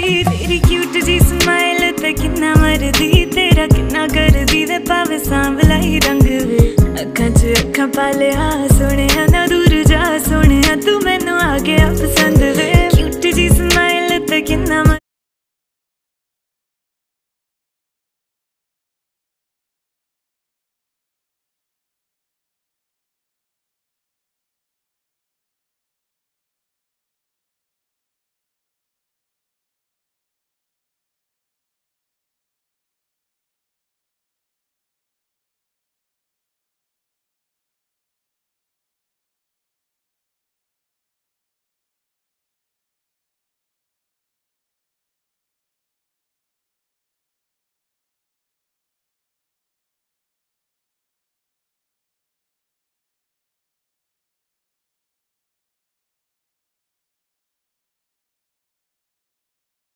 ਤੇਰੀ ਕਿਊਟ ਜੀ ਸਮਾਈਲ ਤੇ ਕਿੰਨਾ ਮਰਦੀ, ਤੇਰਾ ਕਿੰਨਾ ਕਰਦੀ, ਵੇ ਪਾਵੇ ਸਾਂਵਲਾ ਹੀ ਰੰਗ ਵੇ। ਅੱਖਾਂ 'ਚ ਅੱਖਾਂ ਪਾ ਲਿਆ, ਸੋਹਣਿਆ